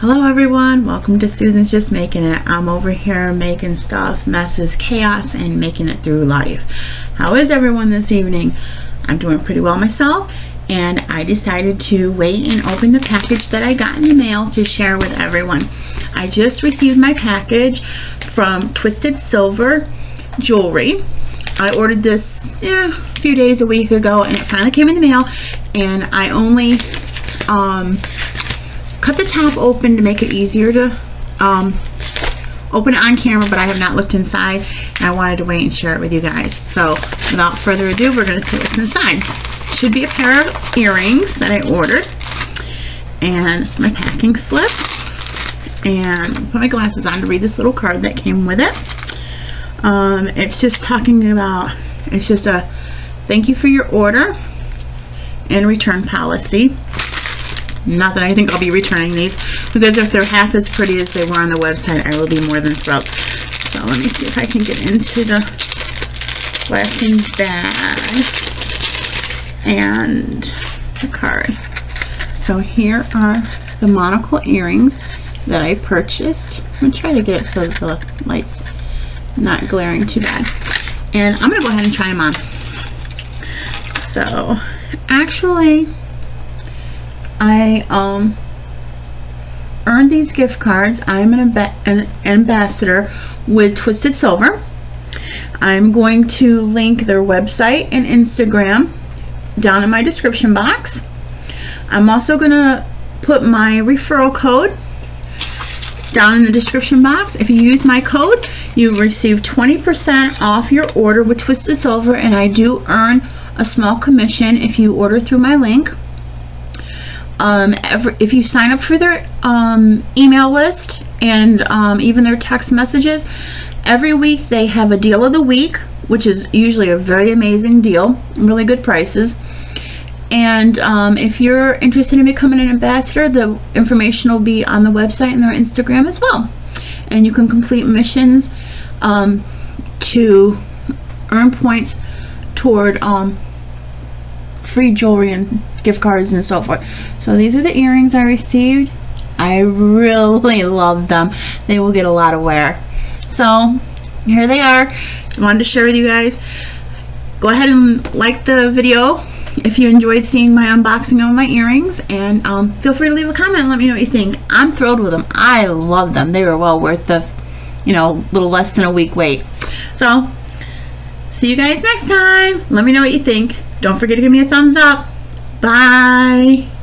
Hello everyone, welcome to Susan's Just Making It. I'm over here making stuff, messes, chaos, and making it through life. How is everyone this evening? I'm doing pretty well myself, and I decided to wait and open the package that I got in the mail to share with everyone. I just received my package from Twisted Silver Jewelry. I ordered this yeah, a few days, a week ago, and it finally came in the mail, and I only um, cut the top open to make it easier to um, open it on camera, but I have not looked inside, and I wanted to wait and share it with you guys. So without further ado, we're going to see what's inside. Should be a pair of earrings that I ordered, and my packing slip, and put my glasses on to read this little card that came with it. Um, it's just talking about, it's just a thank you for your order and return policy. Not that I think I'll be returning these, because if they're half as pretty as they were on the website, I will be more than thrilled. So let me see if I can get into the blessing bag and the card. So here are the monocle earrings that I purchased. I'm going to try to get it so that the light's not glaring too bad. And I'm going to go ahead and try them on. So, actually, I um, earned these gift cards. I'm an, an ambassador with Twisted Silver. I'm going to link their website and Instagram down in my description box. I'm also going to put my referral code down in the description box. If you use my code, you receive 20% off your order with Twisted Silver, and I do earn a small commission if you order through my link. Um, every, if you sign up for their um, email list and um, even their text messages, every week they have a deal of the week, which is usually a very amazing deal, really good prices. And um, if you're interested in becoming an ambassador, the information will be on the website and their Instagram as well. And you can complete missions um, to earn points toward um, free jewelry and gift cards and so forth. So these are the earrings I received. I really love them. They will get a lot of wear. So here they are. I wanted to share with you guys. Go ahead and like the video if you enjoyed seeing my unboxing of my earrings and um, feel free to leave a comment and let me know what you think. I'm thrilled with them. I love them. They were well worth the, you know, little less than a week wait. So see you guys next time. Let me know what you think. Don't forget to give me a thumbs up. Bye.